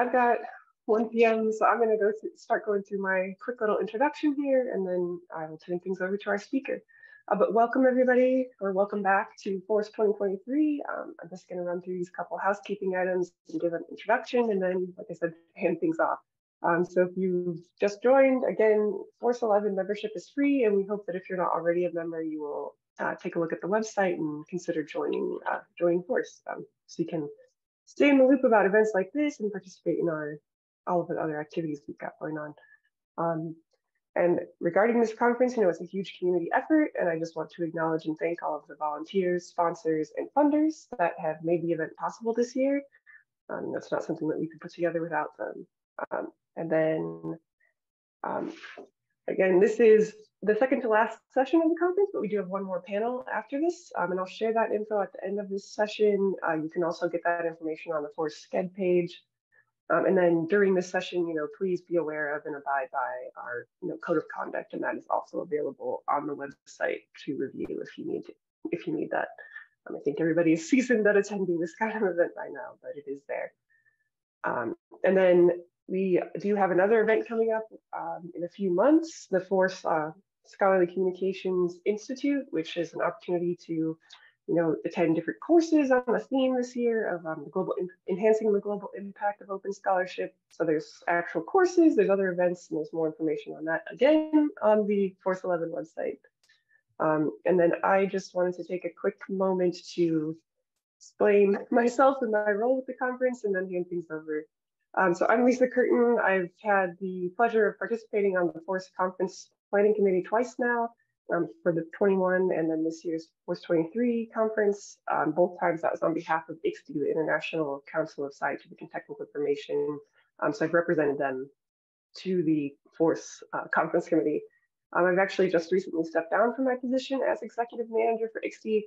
I've got 1 p.m., so I'm going to go start going through my quick little introduction here, and then I will turn things over to our speaker. Uh, but welcome everybody, or welcome back to Force 2023. Um, I'm just going to run through these couple housekeeping items and give an introduction, and then, like I said, hand things off. Um, so if you've just joined, again, Force 11 membership is free, and we hope that if you're not already a member, you will uh, take a look at the website and consider joining uh, joining Force, um, so you can stay in the loop about events like this and participate in our all of the other activities we've got going on. Um, and regarding this conference, you know, it's a huge community effort, and I just want to acknowledge and thank all of the volunteers, sponsors, and funders that have made the event possible this year. Um, that's not something that we could put together without them. Um, and then, um, again, this is the second to last session of the conference, but we do have one more panel after this, um, and I'll share that info at the end of this session. Uh, you can also get that information on the Force Sched page. Um, and then during this session, you know, please be aware of and abide by our you know, code of conduct, and that is also available on the website to review if you need to, if you need that. Um, I think everybody is seasoned at attending this kind of event by now, but it is there. Um, and then we do have another event coming up um, in a few months, the Force uh, Scholarly Communications Institute, which is an opportunity to, you know, attend different courses on the theme this year of um, the global enhancing the global impact of open scholarship. So there's actual courses, there's other events, and there's more information on that again on the Force 11 website. Um, and then I just wanted to take a quick moment to explain myself and my role with the conference and then hand things over. Um, so I'm Lisa Curtin. I've had the pleasure of participating on the Force Conference planning committee twice now um, for the 21 and then this year's Force 23 conference. Um, both times that was on behalf of ICSTI, the International Council of Scientific and Technical Information. Um, so I've represented them to the Force uh, Conference Committee. Um, I've actually just recently stepped down from my position as executive manager for ICSTI,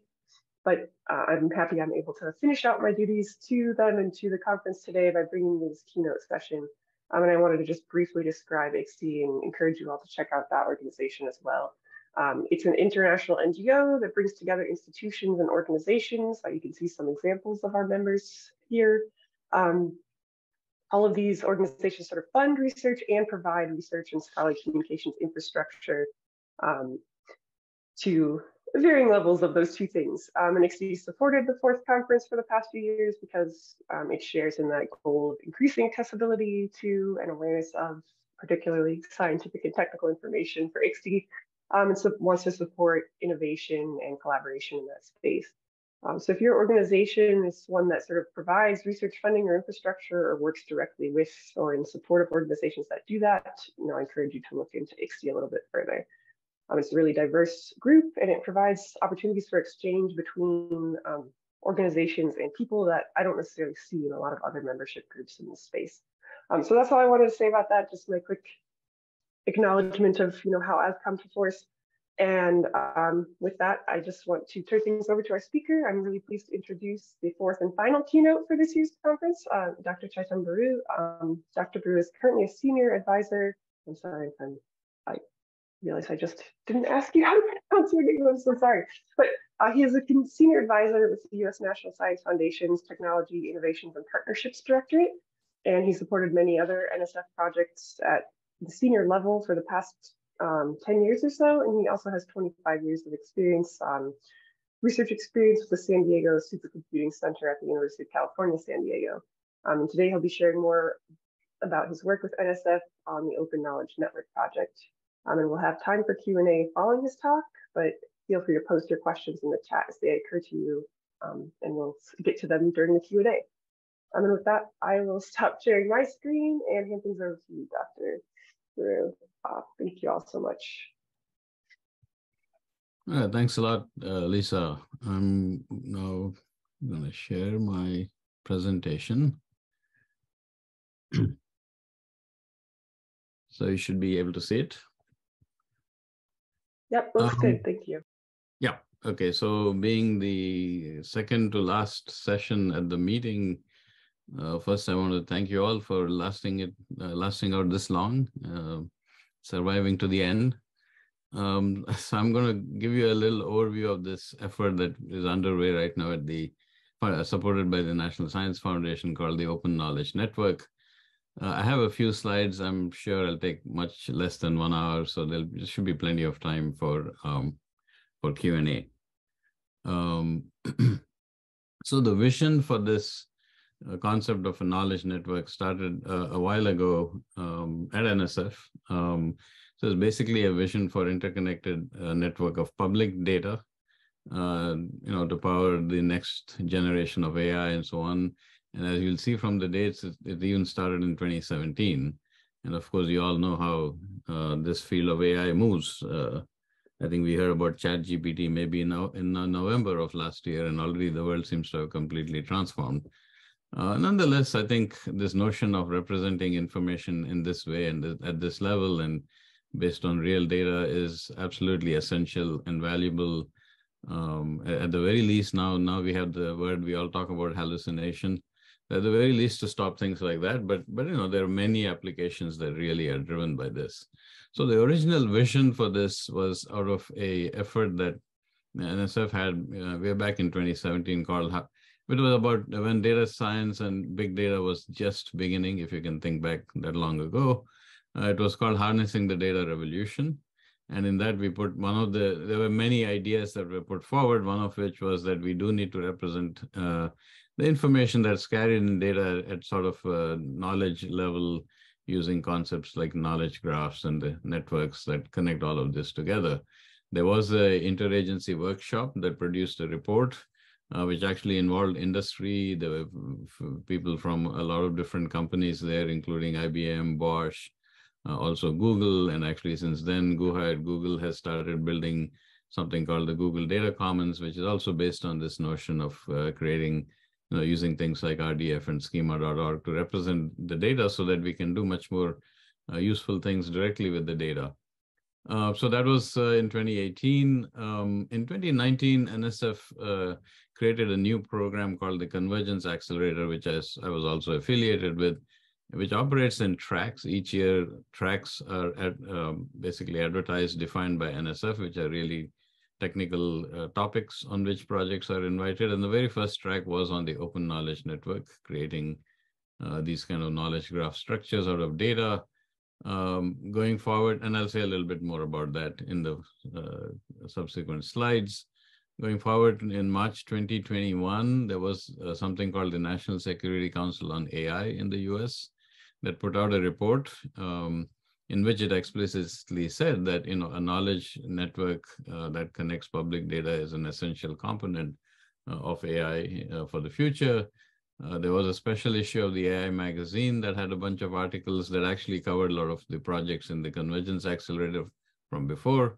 but uh, I'm happy I'm able to finish out my duties to them and to the conference today by bringing this keynote session um, and I wanted to just briefly describe ICSTI and encourage you all to check out that organization as well. Um, it's an international NGO that brings together institutions and organizations. Uh, you can see some examples of our members here. Um, all of these organizations sort of fund research and provide research and scholarly communications infrastructure um, to varying levels of those two things. Um, ICSTI supported the Force conference for the past few years because um, it shares in that goal of increasing accessibility to and awareness of particularly scientific and technical information for ICSTI, um, and so wants to support innovation and collaboration in that space. Um, so if your organization is one that sort of provides research funding or infrastructure or works directly with or in support of organizations that do that, you know, I encourage you to look into ICSTI a little bit further. Um, it's a really diverse group and it provides opportunities for exchange between um, organizations and people that I don't necessarily see in a lot of other membership groups in this space. Um, so that's all I wanted to say about that, just my quick acknowledgement of you know how I've come to Force. And um, with that, I just want to turn things over to our speaker. I'm really pleased to introduce the fourth and final keynote for this year's conference, uh, Dr. Chaitan Baru. Um, Dr. Baru is currently a senior advisor. I'm sorry if I'm realize I just didn't ask you how to pronounce your name. I'm so sorry. But uh, he is a senior advisor with the U.S. National Science Foundation's Technology Innovations and Partnerships Directorate, and he supported many other NSF projects at the senior level for the past um, 10 years or so. And he also has 25 years of experience, um, research experience with the San Diego Supercomputing Center at the University of California, San Diego. Um, and today he'll be sharing more about his work with NSF on the Open Knowledge Network project. Um, and we'll have time for Q&A following his talk, but feel free to post your questions in the chat as they occur to you, um, and we'll get to them during the Q&A. Um, and with that, I will stop sharing my screen and hand things over to you, Dr. Baru. Uh, thank you all so much. Uh, thanks a lot, uh, Lisa. I'm now going to share my presentation. so you should be able to see it. Yep, looks um, good. Thank you. Yeah. Okay. So, being the second to last session at the meeting, uh, first I want to thank you all for lasting it, uh, lasting out this long, uh, surviving to the end. Um, so, I'm going to give you a little overview of this effort that is underway right now at the supported by the National Science Foundation called the Open Knowledge Network. Uh, I have a few slides. I'm sure I'll take much less than one hour, so there should be plenty of time for um, for Q and A. Um, so the vision for this uh, concept of a knowledge network started uh, a while ago um, at NSF. Um, so it's basically a vision for interconnected uh, network of public data, uh, you know, to power the next generation of AI and so on and as you'll see from the dates, it, even started in 2017. And of course, you all know how uh, this field of AI moves. Uh, I think we heard about ChatGPT maybe now in November of last year, and already the world seems to have completely transformed. Uh, nonetheless, I think this notion of representing information in this way and at this level and based on real data is absolutely essential and valuable. Um, at the very least, now now we have the word we all talk about hallucination at the very least to stop things like that. But but you know there are many applications that really are driven by this. So the original vision for this was out of a effort that NSF had way back in 2017 called it was about when data science and big data was just beginning, if you can think back that long ago. Uh, it was called Harnessing the Data Revolution. And in that, we put one of the, there were many ideas that were put forward, one of which was that we do need to represent uh, the information that's carried in data at sort of a knowledge level using concepts like knowledge graphs and the networks that connect all of this together. There was an interagency workshop that produced a report, uh, which actually involved industry. There were people from a lot of different companies there, including IBM, Bosch, uh, also Google. And actually, since then, Google has started building something called the Google Data Commons, which is also based on this notion of uh, creating you know, using things like RDF and schema.org to represent the data so that we can do much more uh, useful things directly with the data. Uh, so that was uh, in 2018. Um, in 2019, NSF uh, created a new program called the Convergence Accelerator, which I, I was also affiliated with, which operates in tracks. Each year, tracks are um, basically advertised, defined by NSF, which are really technical uh, topics on which projects are invited. And the very first track was on the Open Knowledge Network, creating uh, these kind of knowledge graph structures out of data um, going forward. And I'll say a little bit more about that in the uh, subsequent slides. Going forward in March 2021, there was uh, something called the National Security Council on AI in the US that put out a report um, in which it explicitly said that you know a knowledge network uh, that connects public data is an essential component uh, of AI uh, for the future. Uh, there was a special issue of the AI magazine that had a bunch of articles that actually covered a lot of the projects in the Convergence Accelerator from before.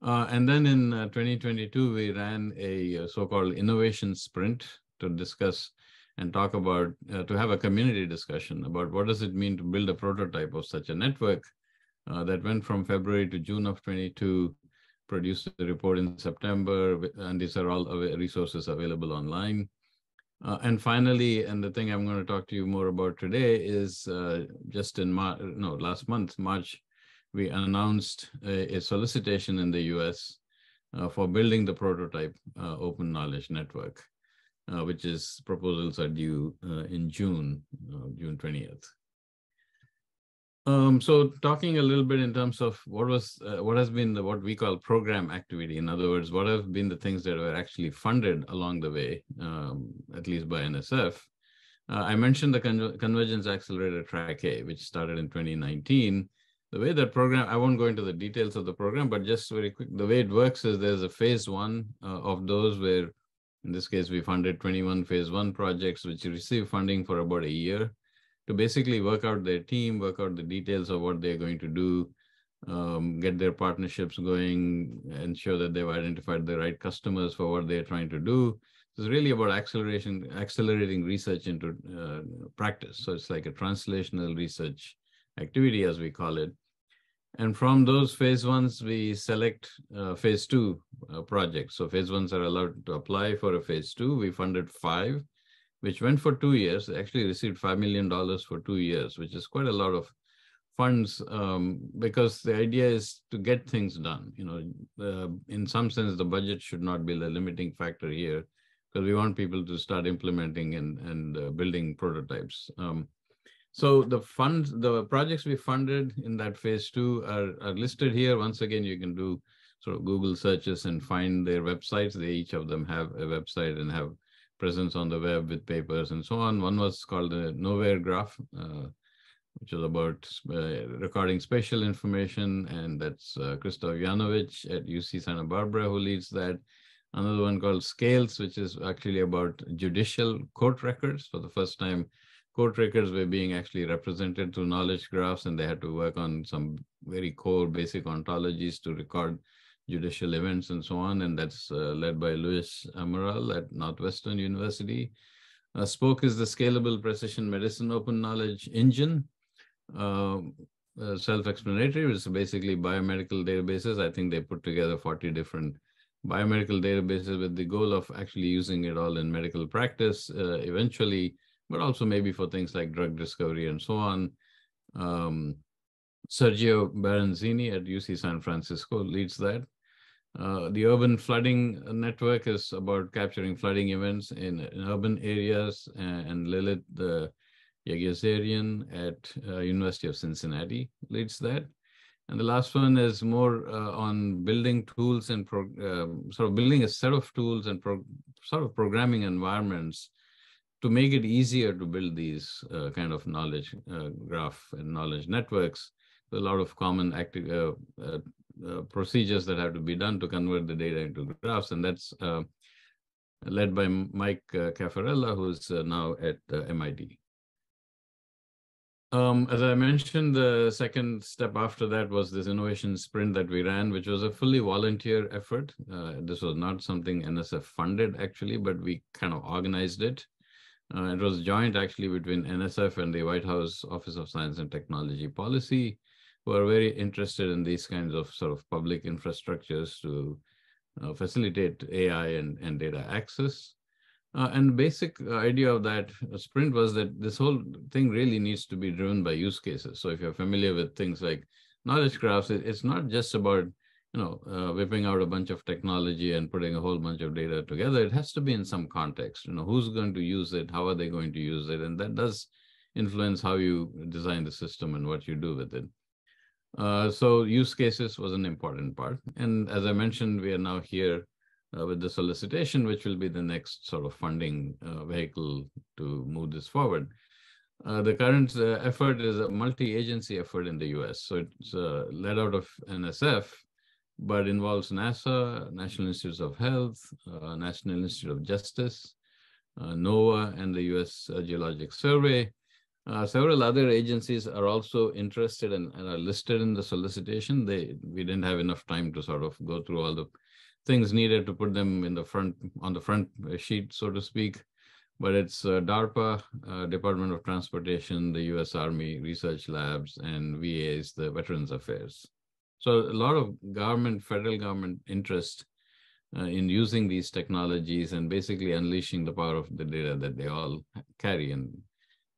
Uh, and then in 2022, uh, we ran a so-called innovation sprint to discuss and talk about, uh, to have a community discussion about what does it mean to build a prototype of such a network uh, that went from February to June of 22, produced the report in September, and these are all resources available online. Uh, and finally, and the thing I'm going to talk to you more about today is uh, just in March, no, last month, March, we announced a, a solicitation in the US uh, for building the prototype uh, open knowledge network uh, which is proposals are due uh, in June, June 20th. Um, so talking a little bit in terms of what was uh, what has been the what we call program activity. In other words, what have been the things that were actually funded along the way, um, at least by NSF. Uh, I mentioned the Con Convergence Accelerator Track A, which started in 2019. The way that program, I won't go into the details of the program, but just very quick, the way it works is there's a phase one uh, of those where in this case, we funded 21 phase one projects, which received funding for about a year to basically work out their team, work out the details of what they're going to do, um, get their partnerships going, ensure that they've identified the right customers for what they're trying to do. It's really about acceleration, accelerating research into uh, practice. So it's like a translational research activity, as we call it. And from those phase ones, we select uh, phase two uh, projects. So phase ones are allowed to apply for a phase two. We funded five, which went for two years. They actually received $5 million for two years, which is quite a lot of funds um, because the idea is to get things done. You know, uh, in some sense, the budget should not be the limiting factor here because we want people to start implementing and, and uh, building prototypes. Um, so the funds, the projects we funded in that phase two are, are listed here. Once again, you can do sort of Google searches and find their websites. They each of them have a website and have presence on the web with papers and so on. One was called the KnowWhereGraph, uh, which was about uh, recording spatial information, and that's uh, Krzysztof Janowicz at UC Santa Barbara who leads that. Another one called Scales, which is actually about judicial court records. For the first time, court records were being actually represented through knowledge graphs, and they had to work on some very core basic ontologies to record judicial events and so on. And that's uh, led by Luis Amaral at Northwestern University. Uh, Spoke is the scalable precision medicine open knowledge engine. Um, uh, self-explanatory, is basically biomedical databases. I think they put together 40 different biomedical databases with the goal of actually using it all in medical practice uh, eventually but also maybe for things like drug discovery and so on. Um, Sergio Baranzini at UC San Francisco leads that. Uh, the urban flooding network is about capturing flooding events in, in urban areas, and, and Lilit the Yeghiazarian at uh, University of Cincinnati leads that. And the last one is more uh, on building tools and um, sort of building a set of tools and sort of programming environments to make it easier to build these uh, kind of knowledge uh, graph and knowledge networks, a lot of common active uh, uh, uh, procedures that have to be done to convert the data into graphs, and that's led by Mike Cafarella, who's now at MIT. Um, as I mentioned, the second step after that was this innovation sprint that we ran, which was a fully volunteer effort. Uh, this was not something NSF funded actually, but we kind of organized it. Uh, it was joint actually between NSF and the White House Office of Science and Technology Policy, who are very interested in these kinds of sort of public infrastructures to uh, facilitate AI and, and data access. Uh, and basic idea of that sprint was that this whole thing really needs to be driven by use cases. So if you're familiar with things like knowledge graphs, it's not just about you know, uh, whipping out a bunch of technology and putting a whole bunch of data together, it has to be in some context. You know, who's going to use it? How are they going to use it? And that does influence how you design the system and what you do with it. Uh, so use cases was an important part. And as I mentioned, we are now here uh, with the solicitation, which will be the next sort of funding uh, vehicle to move this forward. Uh, the current uh, effort is a multi-agency effort in the US. So it's led out of NSF, but involves NASA, National Institutes of Health, National Institute of Justice, NOAA, and the U.S. Geologic Survey. Uh, several other agencies are also interested and, and, are listed in the solicitation. They we didn't have enough time to sort of go through all the things needed to put them in the front on the front sheet, so to speak. But it's uh, DARPA, uh, Department of Transportation, the U.S. Army Research Labs, and VA's the Veterans Affairs. So a lot of government, federal government interest uh, in using these technologies and basically unleashing the power of the data that they all carry. And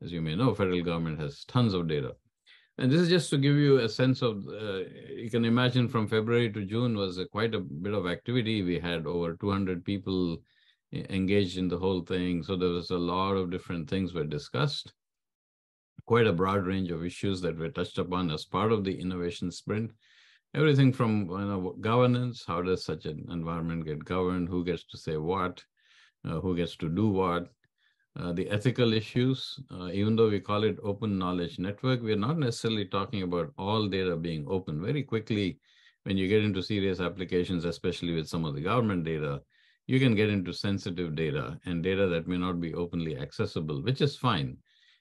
as you may know, federal government has tons of data. And this is just to give you a sense of, uh, you can imagine from February to June was a, quite a bit of activity. We had over 200 people engaged in the whole thing. So there was a lot of different things were discussed. Quite a broad range of issues that were touched upon as part of the innovation sprint everything from you know, governance, how does such an environment get governed, who gets to say what, uh, who gets to do what, uh, the ethical issues, uh, even though we call it open knowledge network, we're not necessarily talking about all data being open. Very quickly, when you get into serious applications, especially with some of the government data, you can get into sensitive data and data that may not be openly accessible, which is fine.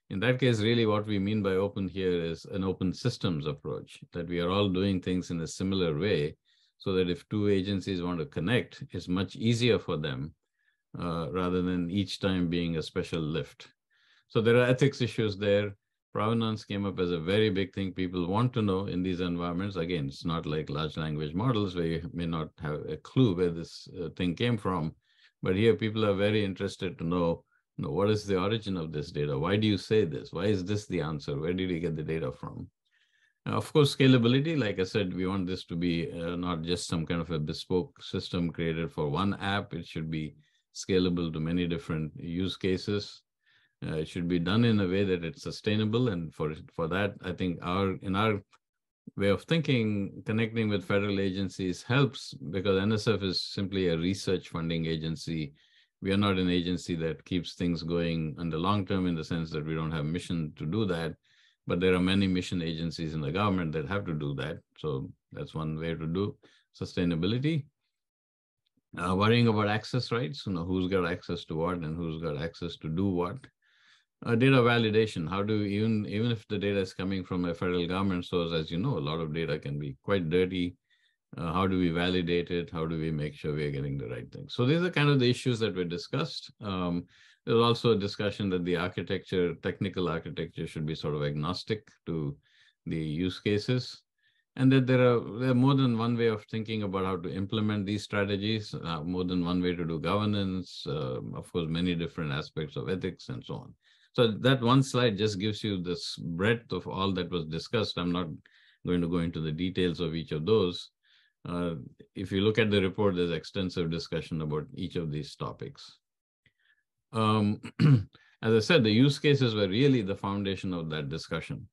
In that case, really what we mean by open here is an open systems approach, that we are all doing things in a similar way, so that if two agencies want to connect, it's much easier for them uh, rather than each time being a special lift. So there are ethics issues there. Provenance came up as a very big thing people want to know in these environments. Again, it's not like large language models where you may not have a clue where this uh, thing came from. But here people are very interested to know you know, what is the origin of this data? Why do you say this? Why is this the answer? Where did you get the data from? Of course, scalability, like I said, we want this to be uh, not just some kind of a bespoke system created for one app. It should be scalable to many different use cases. Uh, it should be done in a way that it's sustainable. And for, for that, I think our in our way of thinking, connecting with federal agencies helps because NSF is simply a research funding agency. We are not an agency that keeps things going in the long term in the sense that we don't have mission to do that. But there are many mission agencies in the government that have to do that. So that's one way to do sustainability. Uh, worrying about access rights, you know, who's got access to what and who's got access to do what. Uh, data validation, how do even, even if the data is coming from a federal government source, as you know, a lot of data can be quite dirty. Uh, how do we validate it? How do we make sure we are getting the right thing? So these are kind of the issues that were discussed. Um, there was also a discussion that the architecture, technical architecture should be sort of agnostic to the use cases and that there are, there are more than one way of thinking about how to implement these strategies, uh, more than one way to do governance, uh, of course, many different aspects of ethics and so on. So that one slide just gives you this breadth of all that was discussed. I'm not going to go into the details of each of those. Uh, if you look at the report, there's extensive discussion about each of these topics. Um, as I said, the use cases were really the foundation of that discussion.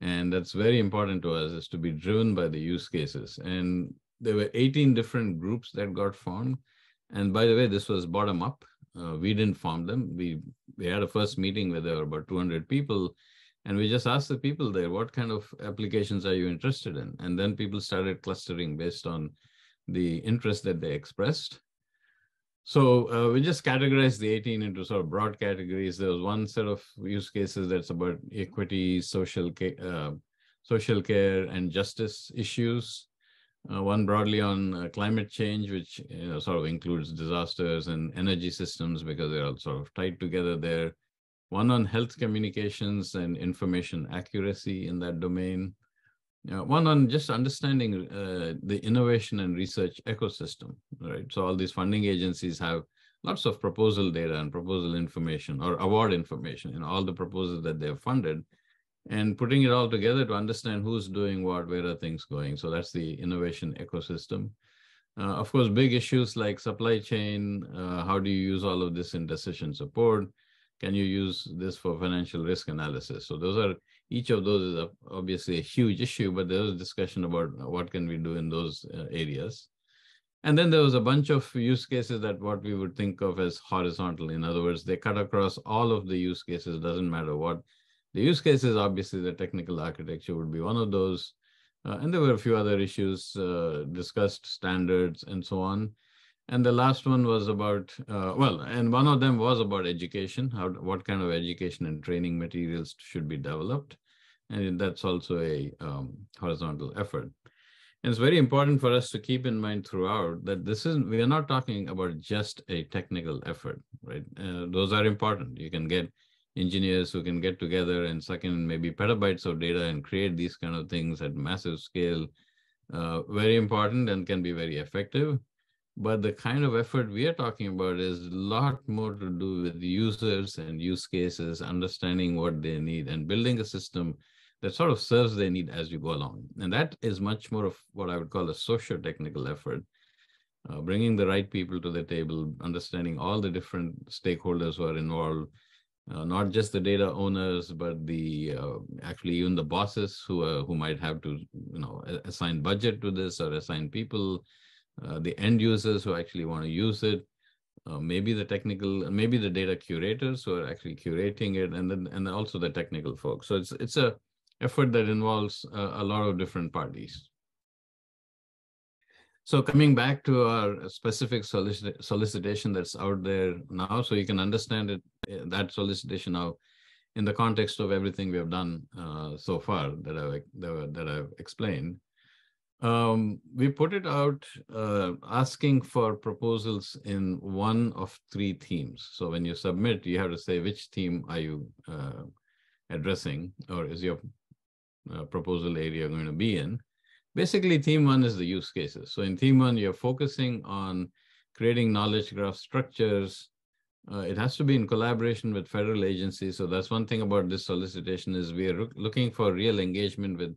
And that's very important to us is to be driven by the use cases. And there were 18 different groups that got formed. And by the way, this was bottom up. Uh, we didn't form them. We we had a first meeting where there were about 200 people, and we just asked the people there, what kind of applications are you interested in? And then people started clustering based on the interest that they expressed. So uh, we just categorized the 18 into sort of broad categories. There was one set of use cases that's about equity, social, uh, social care, and justice issues. Uh, one broadly on uh, climate change, which you know, sort of includes disasters and energy systems because they're all sort of tied together there. One on health communications and information accuracy in that domain. Uh, one on just understanding uh, the innovation and research ecosystem, right? So all these funding agencies have lots of proposal data and proposal information or award information, in all the proposals that they've funded and putting it all together to understand who's doing what, where are things going. So that's the innovation ecosystem. Uh, of course, big issues like supply chain, uh, how do you use all of this in decision support? Can you use this for financial risk analysis? So those are, each of those is a, obviously a huge issue, but there was discussion about what can we do in those uh, areas. And then there was a bunch of use cases that what we would think of as horizontal. In other words, they cut across all of the use cases, doesn't matter what the use cases, obviously, the technical architecture would be one of those. Uh, and there were a few other issues uh, discussed, standards, and so on. And the last one was about, uh, well, and one of them was about education, how, what kind of education and training materials should be developed. And that's also a um, horizontal effort. And it's very important for us to keep in mind throughout that this is, we are not talking about just a technical effort, right? Uh, those are important. You can get engineers who can get together and suck in maybe petabytes of data and create these kind of things at massive scale, uh, very important and can be very effective. But the kind of effort we are talking about is a lot more to do with users and use cases, understanding what they need and building a system that sort of serves their need as you go along. And that is much more of what I would call a socio-technical effort, uh, bringing the right people to the table, understanding all the different stakeholders who are involved, uh, not just the data owners, but the uh, actually even the bosses who who might have to you know assign budget to this or assign people, uh, the end users who actually want to use it, uh, maybe the technical, maybe the data curators who are actually curating it, and then and also the technical folks. So it's it's a effort that involves a lot of different parties. So coming back to our specific solicit solicitation that's out there now, so you can understand it, eh, that solicitation now in the context of everything we have done uh, so far that I've, that I've explained. Um, we put it out uh, asking for proposals in one of three themes. So when you submit, you have to say which theme are you uh, addressing or is your uh, proposal area going to be in. Basically, theme one is the use cases. So in theme one, you're focusing on creating knowledge graph structures. Uh, it has to be in collaboration with federal agencies. So that's one thing about this solicitation is we are looking for real engagement with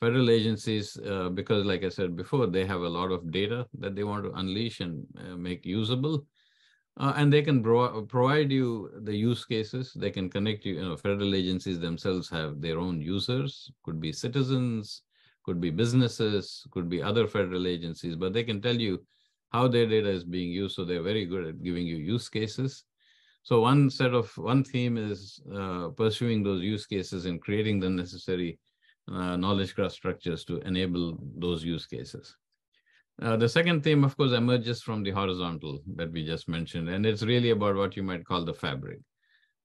federal agencies uh, because, like I said before, they have a lot of data that they want to unleash and uh, make usable. Uh, and they can pro provide you the use cases. They can connect you. You know, federal agencies themselves have their own users. Could be citizens, could be businesses, could be other federal agencies. But they can tell you how their data is being used. So they're very good at giving you use cases. So one set of one theme is uh, pursuing those use cases and creating the necessary uh, knowledge graph structures to enable those use cases. Uh, the second theme, of course, emerges from the horizontal that we just mentioned, and it's really about what you might call the fabric.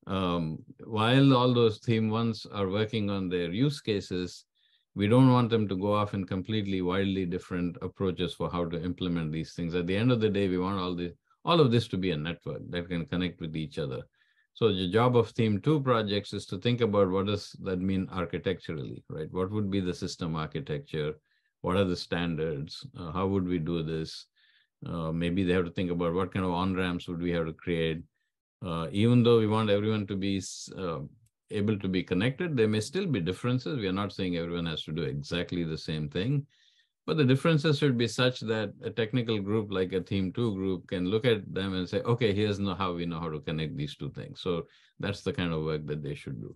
Um, while all those theme ones are working on their use cases, we don't want them to go off in completely wildly different approaches for how to implement these things. At the end of the day, we want all the all of this to be a network that can connect with each other. So the job of theme two projects is to think about what does that mean architecturally, right? What would be the system architecture? what are the standards? Uh, how would we do this? Uh, maybe they have to think about what kind of on-ramps would we have to create. Uh, even though we want everyone to be uh, able to be connected, there may still be differences. We are not saying everyone has to do exactly the same thing, but the differences should be such that a technical group like a theme two group can look at them and say, okay, here's how we know how to connect these two things. So that's the kind of work that they should do.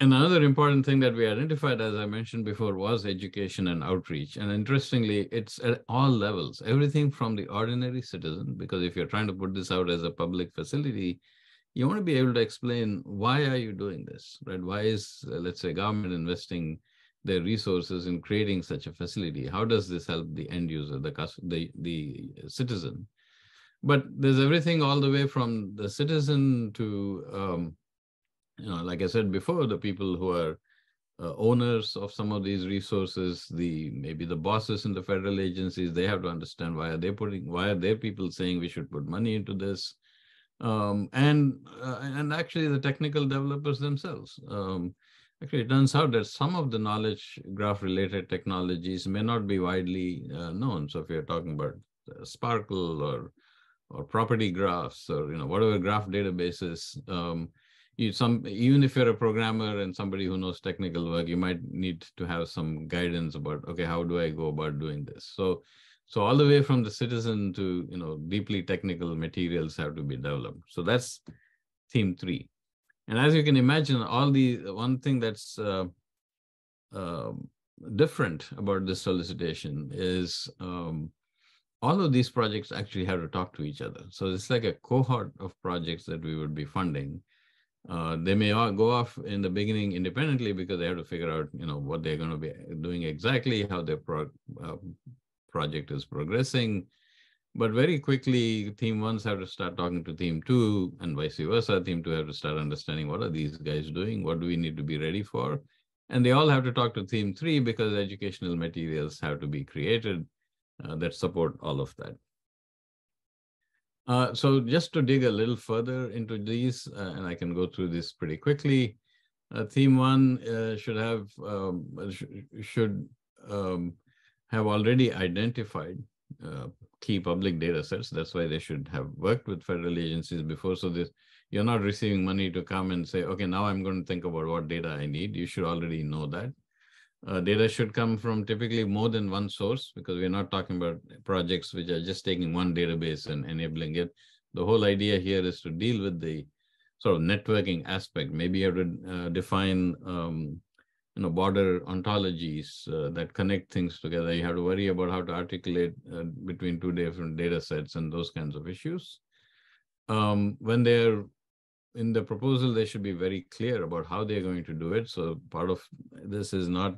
And another important thing that we identified, as I mentioned before, was education and outreach. And interestingly, it's at all levels, everything from the ordinary citizen, because if you're trying to put this out as a public facility, you want to be able to explain why are you doing this, right? Why is, let's say, government investing their resources in creating such a facility? How does this help the end user, the, the, the citizen? But there's everything all the way from the citizen to um, you know, like I said before, the people who are uh, owners of some of these resources, the maybe the bosses in the federal agencies, they have to understand why are they putting, why are their people saying we should put money into this, um, and uh, and actually the technical developers themselves. Um, actually, it turns out that some of the knowledge graph related technologies may not be widely uh, known. So if you're talking about uh, SPARQL or or property graphs or you know whatever graph databases. Um, you some even if you're a programmer and somebody who knows technical work you might need to have some guidance about okay how do i go about doing this so so all the way from the citizen to you know deeply technical materials have to be developed so that's theme three and as you can imagine all the one thing that's uh, uh, different about this solicitation is um, all of these projects actually have to talk to each other so it's like a cohort of projects that we would be funding uh, they may all go off in the beginning independently because they have to figure out, you know, what they're going to be doing exactly, how their pro uh, project is progressing. But very quickly, team ones have to start talking to team two and vice versa. Team two have to start understanding what are these guys doing? What do we need to be ready for? And they all have to talk to team three because educational materials have to be created uh, that support all of that. Uh, so just to dig a little further into these, uh, and I can go through this pretty quickly. Uh, theme one uh, should have um, sh should um, have already identified uh, key public data sets. That's why they should have worked with federal agencies before. So this you're not receiving money to come and say, okay, now I'm going to think about what data I need. You should already know that. Uh, data should come from typically more than one source because we're not talking about projects which are just taking one database and enabling it. The whole idea here is to deal with the sort of networking aspect. Maybe you have to uh, define um, you know, border ontologies uh, that connect things together. You have to worry about how to articulate uh, between two different data sets and those kinds of issues. Um, when they're in the proposal, they should be very clear about how they're going to do it. So part of this is not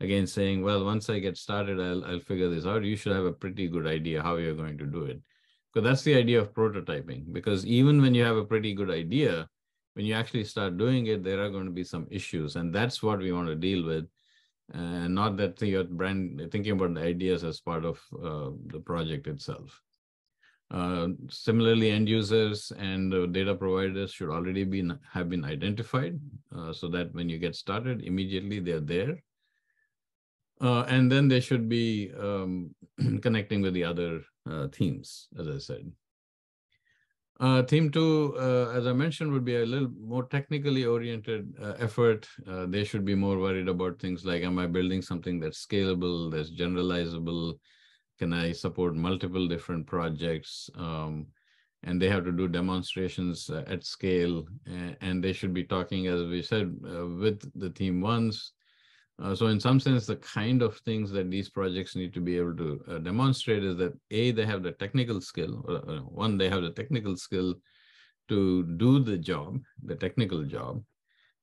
again saying, well, once I get started, I'll, I'll figure this out. You should have a pretty good idea how you're going to do it. Because that's the idea of prototyping. Because even when you have a pretty good idea, when you actually start doing it, there are going to be some issues. And that's what we want to deal with. And uh, not that you're brand thinking about the ideas as part of uh, the project itself. Uh, similarly, end users and uh, data providers should already be have been identified uh, so that when you get started, immediately they're there. Uh, and then they should be um, connecting with the other themes, as I said. Uh, theme two, uh, as I mentioned, would be a little more technically oriented uh, effort. Uh, they should be more worried about things like, am I building something that's scalable, that's generalizable? Can I support multiple different projects? Um, and they have to do demonstrations uh, at scale, and they should be talking, as we said, uh, with the team ones. Uh, so in some sense, the kind of things that these projects need to be able to uh, demonstrate is that A, they have the technical skill, uh, one, they have the technical skill to do the job, the technical job.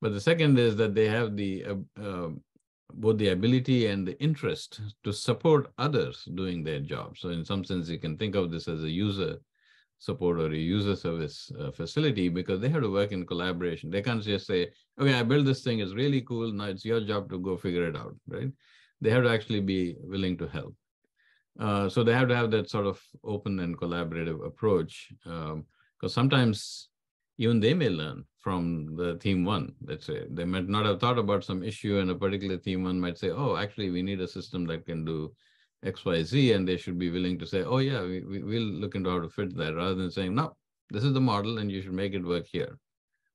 But the second is that they have the uh, both the ability and the interest to support others doing their job. So in some sense, you can think of this as a user support or a user service uh, facility because they have to work in collaboration. They can't just say, okay, I built this thing, it's really cool. Now it's your job to go figure it out, right? They have to actually be willing to help. Uh, so they have to have that sort of open and collaborative approach because um, sometimes even they may learn from the theme one, let's say. They might not have thought about some issue and a particular theme one might say, oh, actually, we need a system that can do XYZ, and they should be willing to say, oh, yeah, we, we, will look into how to fit that rather than saying, no, this is the model and you should make it work here.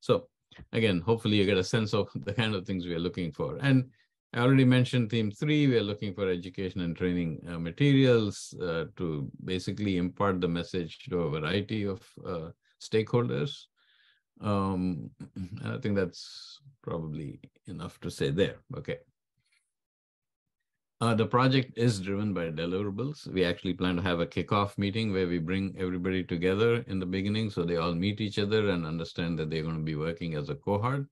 So again, hopefully you get a sense of the kind of things we are looking for. And I already mentioned theme three, we are looking for education and training uh, materials uh, to basically impart the message to a variety of uh, stakeholders. Um, I think that's probably enough to say there. Okay. Uh, the project is driven by deliverables. We actually plan to have a kickoff meeting where we bring everybody together in the beginning so they all meet each other and understand that they're going to be working as a cohort.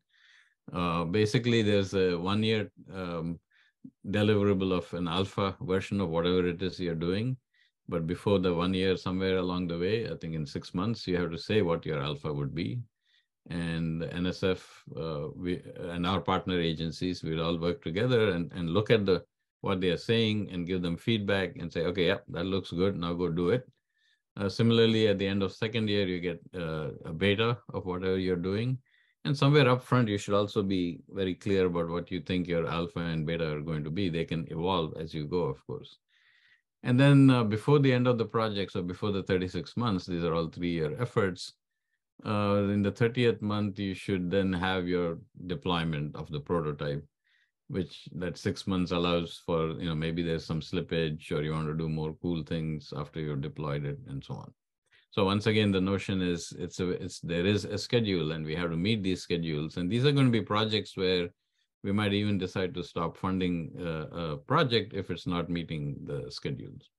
Uh, basically, there's a one year um, deliverable of an alpha version of whatever it is you're doing. But before the one year, somewhere along the way, I think in six months, you have to say what your alpha would be. And NSF uh, we, and our partner agencies will all work together and, and look at the what they are saying and give them feedback and say, okay, yeah, that looks good. Now go do it. Uh, similarly, at the end of second year, you get uh, a beta of whatever you're doing. And somewhere up front, you should also be very clear about what you think your alpha and beta are going to be. They can evolve as you go, of course. And then uh, before the end of the project, so before the 36 months, these are all three-year efforts. Uh, in the 30th month, you should then have your deployment of the prototype which that six months allows for, you know, maybe there's some slippage or you want to do more cool things after you've deployed it and so on. So once again, the notion is it's a, it's there is a schedule and we have to meet these schedules. And these are going to be projects where we might even decide to stop funding a, a project if it's not meeting the schedules.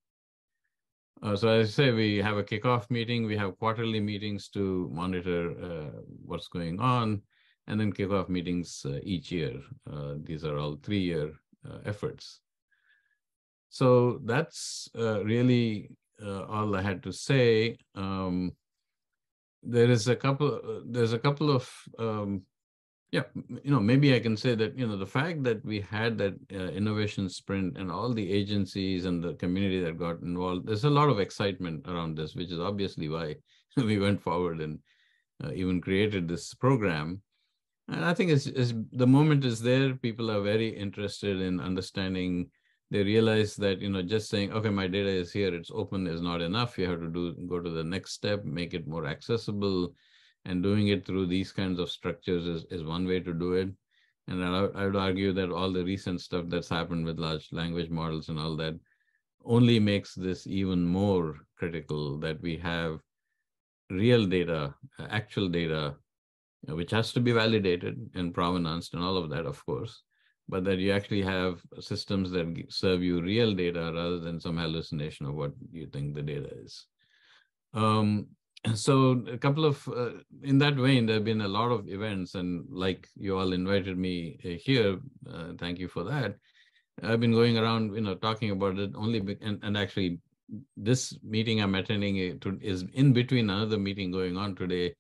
Uh, so as I say, we have a kickoff meeting. We have quarterly meetings to monitor uh, what's going on and then kickoff meetings uh, each year. Uh, these are all three-year uh, efforts. So that's uh, really uh, all I had to say. Um, there is a couple. Uh, there's a couple of um, yeah, you know, maybe I can say that you know the fact that we had that innovation sprint and all the agencies and the community that got involved. There's a lot of excitement around this, which is obviously why we went forward and even created this program and I think it's, it's, the moment is there. People are very interested in understanding. They realize that you know just saying, okay, my data is here, it's open is not enough. You have to do go to the next step, make it more accessible, and doing it through these kinds of structures is, is one way to do it. And I, I would argue that all the recent stuff that's happened with large language models and all that only makes this even more critical that we have real data, uh, actual data which has to be validated and provenanced and all of that, of course, but that you actually have systems that serve you real data rather than some hallucination of what you think the data is. Um, so a couple of, uh, in that vein, there have been a lot of events and like you all invited me uh, here, uh, thank you for that. I've been going around, you know, talking about it only, and, and actually this meeting I'm attending is in between another meeting going on today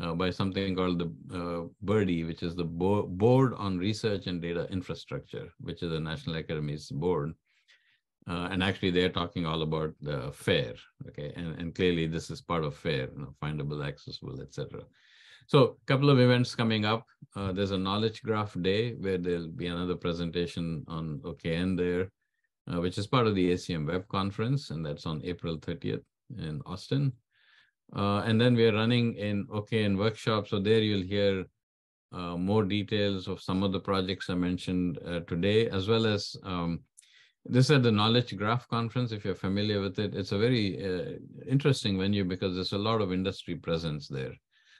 uh, by something called the uh, BIRDI, which is the Bo Board on Research and Data Infrastructure, which is the National Academy's board. Uh, and actually, they're talking all about the FAIR, okay? And, and clearly, this is part of FAIR, you know, findable, accessible, etc. So a couple of events coming up. Uh, there's a knowledge graph day where there'll be another presentation on OKN there, uh, which is part of the ACM web conference, and that's on April 30th in Austin. Uh, and then we are running in OKN workshop. So there you'll hear uh, more details of some of the projects I mentioned uh, today, as well as um, this is the Knowledge Graph Conference, if you're familiar with it. It's a very uh, interesting venue because there's a lot of industry presence there.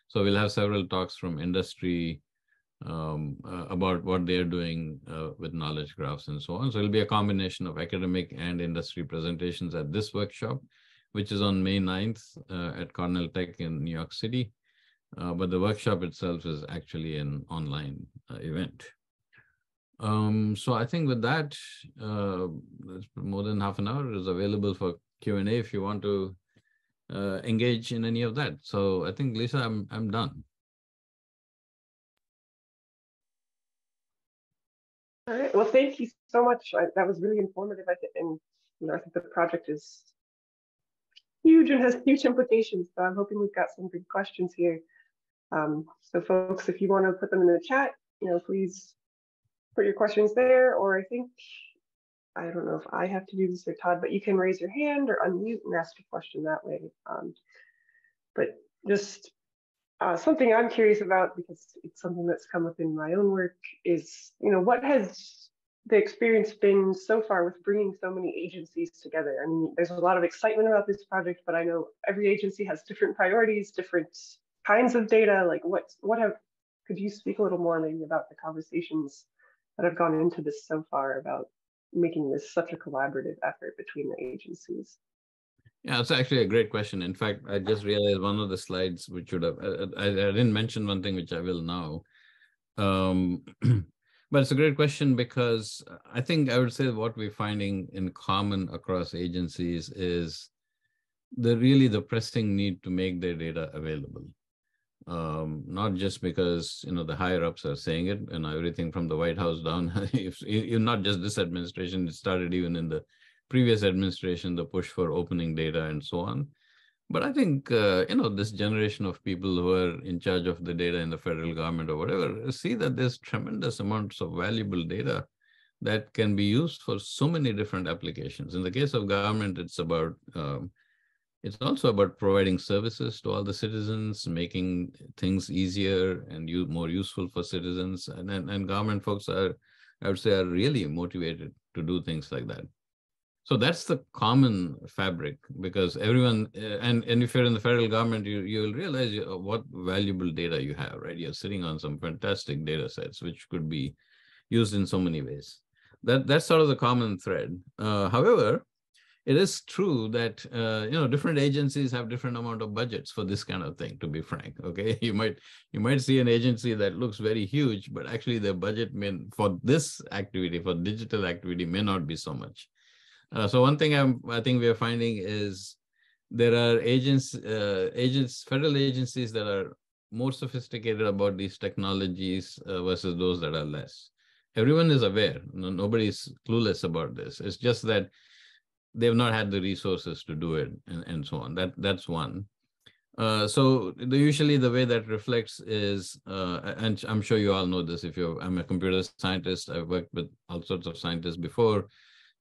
So we'll have several talks from industry um, uh, about what they're doing uh, with knowledge graphs and so on. So it'll be a combination of academic and industry presentations at this workshop, which is on May 9th uh, at Cornell Tech in New York City. Uh, but the workshop itself is actually an online uh, event. Um, so I think with that, uh, more than half an hour is available for Q&A if you want to uh, engage in any of that. So I think, Lisa, I'm, I'm done. All right. Well, thank you so much. I, that was really informative. I think, and you know, I think the project is huge and has huge implications. So I'm hoping we've got some good questions here. Um, so, folks, if you want to put them in the chat, you know, please put your questions there, or I think, I don't know if I have to do this or Todd, but you can raise your hand or unmute and ask a question that way. Um, but just uh, something I'm curious about because it's something that's come up in my own work is, you know, what has the experience been so far with bringing so many agencies together? I mean, there's a lot of excitement about this project, but I know every agency has different priorities, different kinds of data. Like, what what have could you speak a little more maybe about the conversations that have gone into this so far about making this such a collaborative effort between the agencies? Yeah, it's actually a great question. In fact, I just realized one of the slides which would have, I, I didn't mention one thing which I will now. Um, but it's a great question because I think I would say what we're finding in common across agencies is the really the pressing need to make their data available um, not just because you know the higher ups are saying it and everything from the White House down. if, if not just this administration, it started even in the previous administration, the push for opening data and so on. But I think uh, you know this generation of people who are in charge of the data in the federal government or whatever see that there's tremendous amounts of valuable data that can be used for so many different applications. In the case of government, it's about um, it's also about providing services to all the citizens, making things easier and more useful for citizens. And, and, and government folks are, I would say, are really motivated to do things like that. So that's the common fabric because everyone, uh, and, and if you're in the federal government, you, you'll realize what valuable data you have, right? You're sitting on some fantastic data sets, which could be used in so many ways. That, that's sort of the common thread. Uh, however, it is true that uh, you know different agencies have different amount of budgets for this kind of thing to be frank okay you might you might see an agency that looks very huge but actually their budget may for this activity for digital activity may not be so much uh, so one thing I'm, i think we are finding is there are agents uh, agents federal agencies that are more sophisticated about these technologies uh, versus those that are less everyone is aware no, nobody's clueless about this it's just that they've not had the resources to do it and, and so on. That that's one. Uh, so the, usually the way that reflects is, uh, and I'm sure you all know this. If you're, I'm a computer scientist. I've worked with all sorts of scientists before.